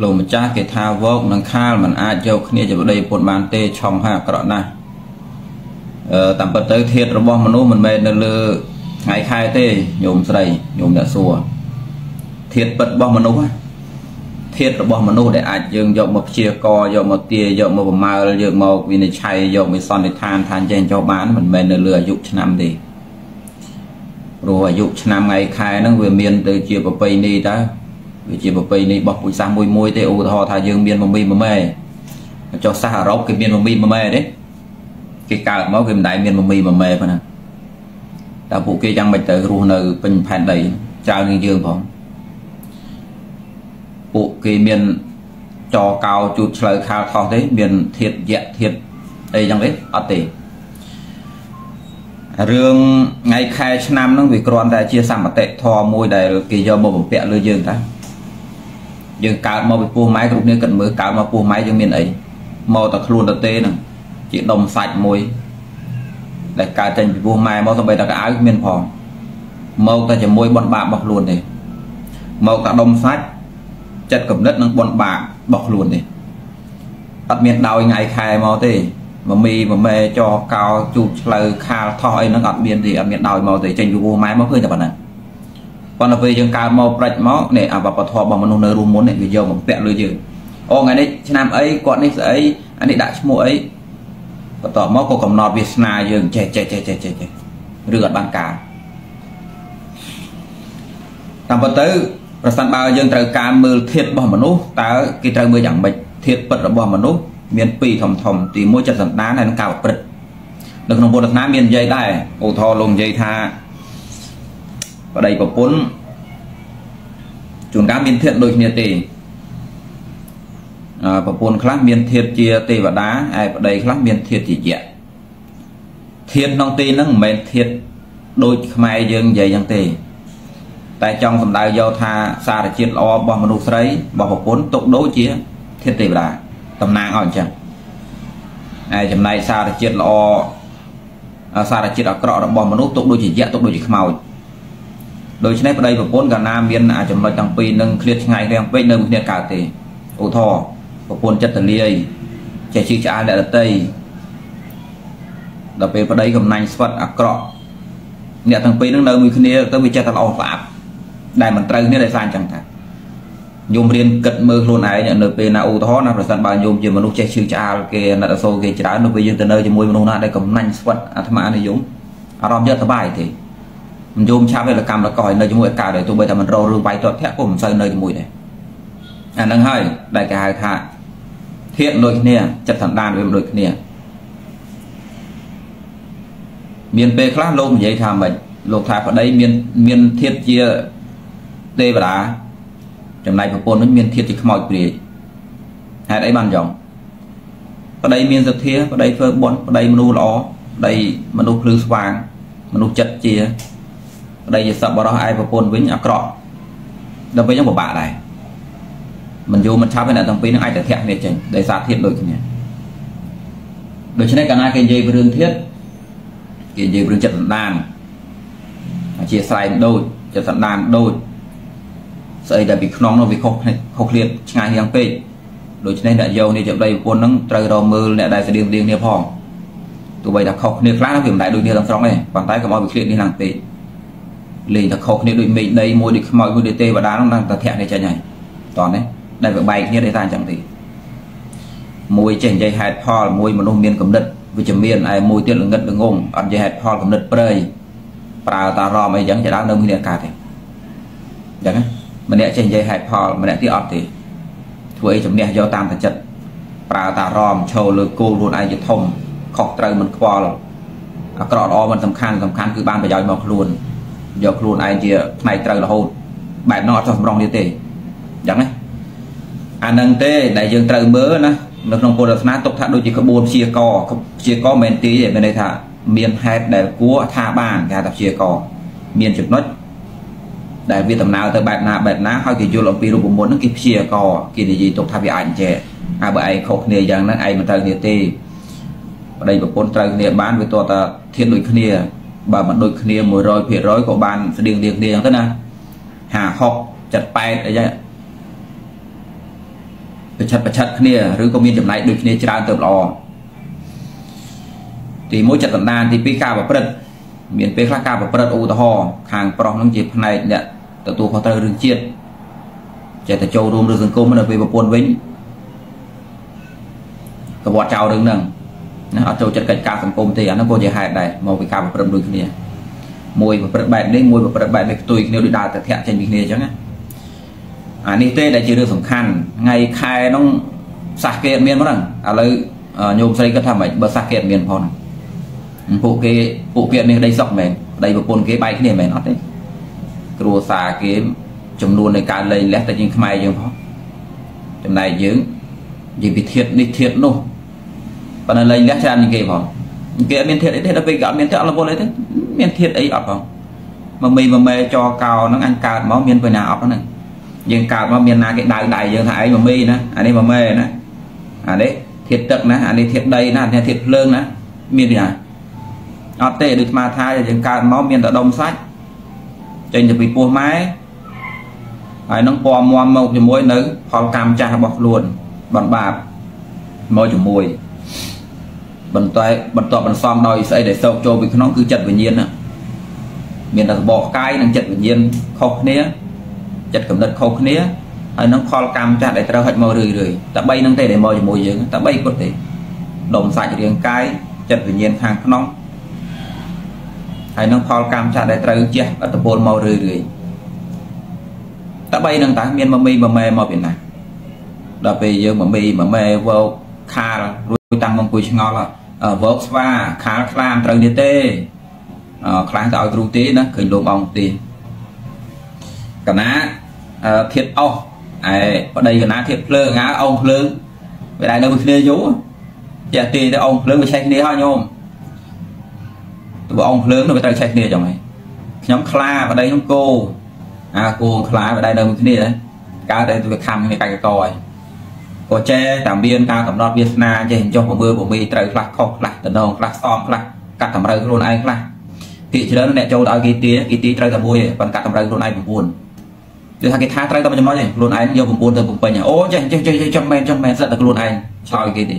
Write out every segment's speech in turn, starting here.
លោកម្ចាស់គេថាវោកនិងខាលมันអាចយកគ្នាជាប្តីប្រពន្ធបានទេឆុងហាអាក្រក់ណាស់អឺតាមពិតទៅធាតរបស់មនុស្សមិនមែននៅលើថ្ងៃខែទេញោមស្រីញោមអ្នកសួរធាតពិតរបស់មនុស្សណាធាតរបស់មនុស្សដែលអាចយើងយកមកព្យាករយកមកទាយកមកប្រមាលយកមកវិនិច្ឆ័យយកមកសន្និដ្ឋានថាចេះចុះបានមិនមែននៅលើអាយុឆ្នាំទេព្រោះអាយុឆ្នាំថ្ងៃខែហ្នឹងវាមានទៅជាប្រពៃណីតើ វាជាប្រពៃណីរបស់ពូជសាសន៍មួយមួយទេឧទាហរណ៍ថាយើងមានមមីមម៉ែចុះសាសអឺរ៉ុបគេមានមមីមម៉ែទេគេកើតមកគេមិនដែលមានមមីមម៉ែប៉ុណ្ណាតើពួកគេយ៉ាងម៉េចទៅរស់នៅពេញផែនដីច្រើនជាងយើងផងពួកគេមានចកោជូតឆ្លូវខាលខុសទេមានធាតយៈធាតអីចឹងទេអត់ទេរឿងថ្ងៃខែឆ្នាំហ្នឹងវាគ្រាន់តែជាសមតិធម៌មួយដែលគេយកមកបំពាក់លើយើងតា យើងកើតមកពីពោះម៉ែគ្រប់គ្នាគិតមើលកើតមកពោះម៉ែយើងមានអីមកតែខ្លួនទៅទេហ្នឹងជាដុំសាច់មួយដែលកើតចេញពីពោះម៉ែមកទៅបីតែកៅមានផងមកតែជាមួយបនបាបរបស់ខ្លួនទេមកតែដុំសាច់ចិត្តកំណត់និងបនបាបរបស់ខ្លួនទេអត់មានដោយថ្ងៃខែមកទេមមីមមែចកោជូតឆ្លៅខាលថោះអីហ្នឹងអត់មានទេអត់មានដោយមកទេចេញពីពោះម៉ែមកឃើញតែប៉ុណ្ណឹង ប៉ុន្តែពេលយើងកើតមកប្រាច់មកនេះអាវប្បធម៌របស់មនុស្សនៅរួមមុននេះវាយកមកពាក់លើយើងអូថ្ងៃនេះឆ្នាំអីគាត់នេះស្អីអានេះដាក់ឈ្មោះអីបន្ទាប់មកក៏កំណត់វាសនាយើងចេះចេះចេះចេះចេះឬអត់បានការតាមពិតទៅប្រសិនបើយើងត្រូវការមើលធាតុរបស់មនុស្សតើគេត្រូវមើលយ៉ាងម៉េចធាតុពិតរបស់មនុស្សមានពីរធំធំទី1ចិត្តសន្តានហើយនិងការប្រព្រឹត្តនៅក្នុងពុទ្ធសាសនាមាននិយាយដែរឧទាហរណ៍លោកនិយាយថា ប្តីប្រពន្ធជួនកាលមានធាតុដូចគ្នាទេអឺប្រពន្ធខ្លះមានធាតុជាទេវតាហើយប្តីខ្លះមានធាតុជាយៈធាតុក្នុងទីហ្នឹងមិនមែនធាតុដូចខ្មែរយើងនិយាយយ៉ាងទេ តែចង់សម្ដៅយកថាសារជាតិល្អរបស់មនុស្សស្រីរបស់ប្រពន្ធទុកដូចជាធាតុទេវតាតំណាងឲ្យអញ្ចឹងហើយចំណែកសារជាតិល្អសារជាតិអាក្រក់របស់មនុស្សទុកដូចជាយៈទុកដូចជាខ្មោច ដូច្នេះប្តីប្រពន្ធកាលណាមានអាចំណុចទាំងពីរនឹងឃ្លាតឆ្ងាយគ្នាពេកនៅគ្នាកើតទេឧទាហរណ៍ប្រពន្ធចិត្តទលាយចេះជឿឆ្អាលអ្នកដតីដល់ពេលប្តីកំណាញ់ស្វិតអាក្រក់អ្នកទាំងពីរនឹងនៅមួយគ្នាទៅវាចេះតែល្អស្អាតដែលមិនត្រូវគ្នាដោយសារអញ្ចឹងថាញោមរៀនគិតមើលខ្លួនឯងនៅពេលណាឧទាហរណ៍ណាប្រសិនបើញោមជាមនុស្សចេះជឿឆ្អាលគេអាណិតអាសូរគេច្រើននៅពេលយើងទៅនៅជាមួយមនុស្សណាដែលកំណាញ់ស្វិតអាត្មានិយមអារម្មណ៍យកសប្បាយទេ មិនយំឆាប់ទេកម្មលកឲ្យនៅជាមួយកើតហើយទោះបីតែមិនរករឿងវាយទាត់ធាក់ក៏មិនសូវនៅជាមួយដែរអាហ្នឹងហើយដែលគេហៅថាធាតដូចគ្នាចិត្តសន្តានវាមិនដូចគ្នាមានពេលខ្លះលោកនិយាយថាម៉េចលោកថាប្តីមានមានធាតជាទេវតាចំណែកប្រពន្ធនឹងមានធាតជាខ្មោចព្រាយហេតុអីបានយ៉ាងប្តីមានសទ្ធាប្តីធ្វើបុណ្យប្តីមនុស្សល្អប្តីមនុស្សភ្លឺស្វាងមនុស្សចិត្តជា ប្តីជាសពបរោះឯប្រពន្ធវិញអាក្រក់ដល់ពេលហ្នឹងពិបាកដែរមិនយូរមិនឆាប់ទេអ្នកទាំងពីរនឹងអាចតែធាក់គ្នាចេញដោយសារធាតដូចគ្នាដូច្នេះកាលណាគេនិយាយពីរឿងធាតគេនិយាយពីរឿងចិត្តសន្តានជាស្រ័យដូចចិត្តសន្តានដូចស្អីដែលពីក្នុងនោះវាខុសខុសឃ្លាតឆ្ងាយយ៉ាងពេកដូច្នេះអ្នកយកនេះជាប្តីប្រពន្ធហ្នឹងត្រូវរមើលអ្នកដែលស្តៀងស្តៀងគ្នាផងទោះបីថាខុសគ្នាខ្លះវាមិនដែលដូចគ្នាទាំងស្រុងទេប៉ុន្តែកុំឲ្យវាឃ្លាតនេះឡើងពេក លេងតែខុសគ្នាដូចមេឃដីមួយដូចខ្មោចមួយដូចទេវតាហ្នឹងតែធាក់គ្នាចេញហើយតោះនេះដែលវាបែកគ្នាដោយសារអញ្ចឹងទេមួយចេះនិយាយហេតុផលមួយមនុស្សមានគំនិតវិជ្ជមានឯមួយទៀតល្ងិតល្ងងអត់និយាយហេតុផលគំនិតព្រៃប្រើតារមអីចឹងជាដើមនៅមានអាកាសទេអញ្ចឹងម្នាក់ចេះនិយាយហេតុផលម្នាក់ទៀតអត់ទេធ្វើអីជំនះយកតាមតែចិត្តប្រើតារមឈោលើគោលខ្លួនឯងជាធំខុសត្រូវមិនខ្វល់អាក្រក់ល្អមិនសំខាន់សំខាន់គឺបានប្រយោជន៍មកខ្លួន យកខ្លួនឯងជាផ្នែកត្រូវរហូតបែបនោះអត់ចោះសម្រងទៀតទេអញ្ចឹងណាអានឹងទេដែលយើងត្រូវមើលណានៅក្នុងពុទ្ធសាសនាទុកថាដូចជាក្បួនព្យាករព្យាករមិនមែនទីទេមានន័យថាមានហេតុដែលគួរថាបានគេហៅថាព្យាករមានចំណុចដែលវាដំណើរទៅបែបណាបែបណាហើយគេយល់អំពីរូបមន្តហ្នឹងគេព្យាករគេនិយាយទុកថាវាអាចអញ្ចេះហើយបើឯងខុសគ្នាយ៉ាងហ្នឹងឯងមិនត្រូវគ្នាទេប្តីប្រពន្ធត្រូវគ្នាបានវាតើតាធានដូចគ្នា បើមិនដូចគ្នា100%ក៏បានស្តៀងគ្នាគ្នាអញ្ចឹងទៅណា50 60 78អីចឹងប្រឆិតប្រឆិតគ្នាឬក៏មានចំណែកដូចគ្នាច្រើនទៅល្អទី1ចិត្តសន្តានទី2ការប្រព្រឹត្តមានពេលខ្លះការប្រព្រឹត្តឧទាហរណ៍ខាងប្រុសនឹងជាផ្នែកអ្នកទទួលខុសត្រូវរឿងជាតិចេះតែចូលរួមរឿងសង្គមនៅពេលប្រពន្ធវិញកវត្តចោលរឿងហ្នឹង ណាអត់ចូលចិត្តកិច្ចការសង្គមទេអានោះក៏ជាហេតុដែរមកពីការប្រព្រឹត្តដូចគ្នាមួយប្រព្រឹត្តបែបនេះមួយប្រព្រឹត្តបែបនេះផ្ទុយគ្នាដូចដើរតែធាក់ចេញពីគ្នាអញ្ចឹងណាអានេះទេដែលជារឿងសំខាន់ថ្ងៃខែនោះសាសគេអត់មានហ្នឹងឥឡូវញោមស្រីគាត់ថាម៉េចបើសាសគេអត់មានផងពួកគេពួកពាក្យនេះដីសុកមែនដីប្រពន្ធគេបែកគ្នាមែនអត់ទេគ្រួសារគេចំនួននៃការលែងលះតែយើងខ្មែរយើងផងចំណែកយើងនិយាយពីធាតនេះធាតនោះ ប៉ុន្តែលែងលះច្រើនជាងគេផងគេអត់មានធាតអីទេដល់ពេលគេអត់មានធាតអត់រវល់អីទេមានធាតអីអត់ផងមកមីមកម៉ែចកោហ្នឹងអញកើតមកមានបញ្ហាអត់ហ្នឹងយើងកើតមកមានណាគេដៅដៃយើងថាឯងមកមីណាអានេះមកម៉ែណាអានេះធាតទឹកណាអានេះធាតដីណាអានេះធាតភ្លើងណាមានទេណាអត់ទេដូចស្មាថាយើងកើតមកមានតែដុំសាច់ចេញទៅពីពោះម៉ែហើយនឹងពណ៌មមមកជាមួយនៅផលកម្មចាស់របស់ខ្លួនបានបាបមកជាមួយ បន្តែបន្ទាប់បន្សំដោយស្អីដែលសោកចូលពីក្នុងគឺចិត្តវិញ្ញាណមានតែសបកកាយនិងចិត្តវិញ្ញាណខុសគ្នាចិត្តកំណត់ខុសគ្នាហើយនឹងផលកម្មចាស់ដែលត្រូវហិចមករឿយរឿយតែបីនឹងទេដែលមកជាមួយយើងតែបីគត់ទេដុំសាច់រាងកាយចិត្តវិញ្ញាណខាងក្នុងហើយនឹងផលកម្មចាស់ដែលត្រូវជះអត្តពលមករឿយរឿយតែបីនឹងតាមានមមីមម៉ែមកពីណាដល់ពេលយើងមមីមម៉ែវោកខាលរួចតាំងមកអង្គុយឆ្ងល់វោក ស្វាខាលខ្លាមត្រូវនេះទេខ្លាំងទៅឲ្យគ្រូទេណាឃើញលោកអង្គទេកណាធៀបអស់ឯប្តីកណាធៀបភ្លើងអាអងភ្លើងវាដែរនៅមួយគ្នាយូរចេះទេទៅអងភ្លើងវាឆេះគ្នាហើយញោមទៅអងភ្លើងទៅត្រូវឆេះគ្នាចឹងហើយខ្ញុំខ្លាប្តីខ្ញុំគោអាគោខ្លាប្តីនៅមួយគ្នាកើតតែវាខំគ្នាកាច់កកហើយ ក៏ចេះតែមានការកំណត់វាសនាចេះចុះប្រមើប្រមីត្រូវខ្លះខុសខ្លះតំណងខ្លះសមខ្លះកាត់តម្រូវខ្លួនឯងខ្លះភាគច្រើនអ្នកចូលទៅឲ្យគេទាគេទាត្រូវតែមួយប៉ុន្តែកាត់តម្រូវខ្លួនឯង9គឺថាគេថាត្រូវតែចំណុចឯងខ្លួនឯងយក9ទៅបំពេញអូចេះចេះចេះចង់មែនចង់មែនសិតតែខ្លួនឯងឆ្លើយគេទេ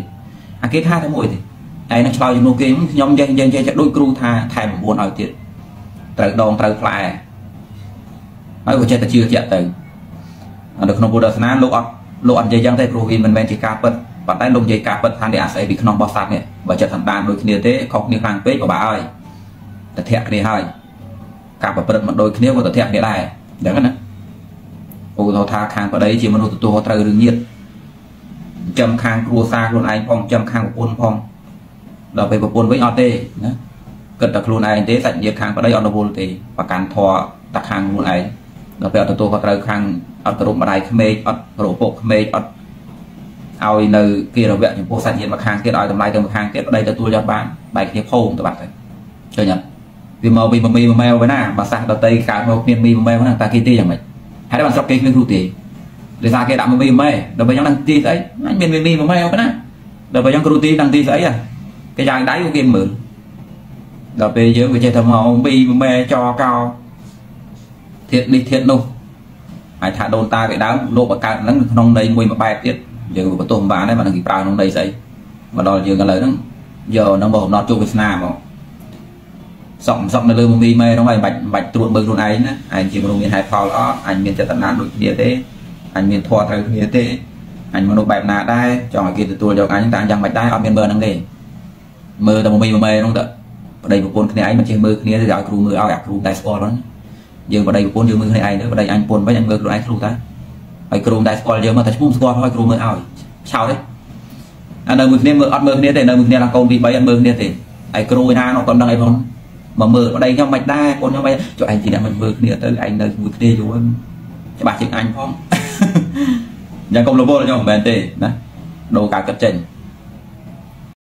អាគេថាតែមួយទេឯងនឹងឆ្លើយជំនួសគេខ្ញុំចេះចេះចេះដូចគ្រូថាថែម9ឲ្យទៀតត្រូវដងត្រូវផ្លែហើយក៏ចេះតែជឿជាក់ទៅនៅក្នុងពុទ្ធសាសនាលោកអត់ លោកអត់និយាយយ៉ាងទេព្រោះវាមិនមែនជាការពិតប៉ុន្តែលោកនិយាយការពិតថានេះអាស្រ័យពីក្នុងរបស់សត្វនេះបើចិត្តសន្តានដូចគ្នាទេខុសគ្នាខ្លាំងពេកក៏បាហើយតែធាក់គ្នាហើយការប្រព្រឹត្តមិនដូចគ្នាក៏ទៅធាក់គ្នាដែរអញ្ចឹងណាឧទាហរណ៍ថាខាងប្តីជាមនុស្សទទួលត្រូវរឿងញាតចំខាងគ្រួសារខ្លួនឯងផងចំខាងប្រពន្ធផងដល់ពេលប្រពន្ធវិញអត់ទេណាគិតតែខ្លួនឯងទេសាច់ញាតិខាងប្តីអត់រវល់ទេប្រកាន់ធေါ်តែខាងខ្លួនឯងដល់ពេលអត់ទទួលខុសត្រូវខាង អត់គោរពម្ដាយក្មេកអត់គោរពពុកក្មេកអត់ឲ្យនៅគិរវៈចំពោះសាច់ញាតិមកខាងទៀតឲ្យតម្លៃទៅមកខាងទៀតប្តីទទួលយកបានបែកគ្នាផោងទៅបាត់ទៅឃើញអត់វាមកពីមីម៉ែទៅណាបើសាសដតីកើតមកគ្មានមីម៉ែហ្នឹងតាគេទីយ៉ាងម៉េចហើយបានស្រុកគេគ្មានគ្រូទេដោយសារគេដាក់មីម៉ែដល់ពេលយ៉ាងហ្នឹងទីស្អីអញមានមីម៉ែទៅណាដល់ពេលយ៉ាងគ្រូទីដល់ទីស្អីគេយ៉ាងដៃគេមើលដល់ពេលយើងវាចេះតែមកមីម៉ែចកោធាតនេះធាតនោះ ហើយថាដូនតាពីដើមលោកបកើតហ្នឹងក្នុងន័យមួយមួយបែបទៀតយើងក៏បន្ទោសមិនបានដែរបើនឹងគេប្រើក្នុងន័យស្អីមកដល់យើងឥឡូវហ្នឹងយកហ្នឹងមកកំណត់ជោគវាសនាមកសក់សក់នៅលើមីម៉ែហ្នឹងហើយបាច់បាច់ត្រួតមើលខ្លួនឯងណាឯងជាមនុស្សមានហេតុផលអត់អញមានចេតនាដូចគ្នាទេអញមានធម៌ត្រូវគ្នាទេអញមនុស្សបែបណាដែរចង់ឲ្យគេទទួលយកអញតែអញយ៉ាងមិនដែរអត់មានមើលហ្នឹងទេមើលតែមីម៉ែហ្នឹងទៅប្តីប្រពន្ធគ្នាឯងមិនចេះមើលគ្នាទេឲ្យគ្រូមើលឲ្យអាគ្រូតែស្គាល់ហ្នឹង យើងប្តីប្រពន្ធយើងមើលគ្នាឯងទៅប្តីអញប្រពន្ធវិញអញមើលខ្លួនឯងគ្រូតើហើយគ្រូតែស្គាល់យើងមកតែឈ្មោះស្គាល់ហើយគ្រូមើលឲ្យឆោតទេអានៅមួយគ្នាមើលអត់មើលគ្នាទេនៅមួយគ្នាឡើងកូនទី3អត់មើលគ្នាទេហើយគ្រូឯណានោះគាត់ដឹងអីផងមកមើលប្តីខ្ញុំមិនដែរកូនខ្ញុំមិនចុះឯងទីអ្នកមិនមើលគ្នាទៅឯងនៅមួយគ្នាយូរច្បាស់ជាងអញផងយ៉ាងកុំរវល់ខ្ញុំមិនមែនទេណាដូរការគិតចេញ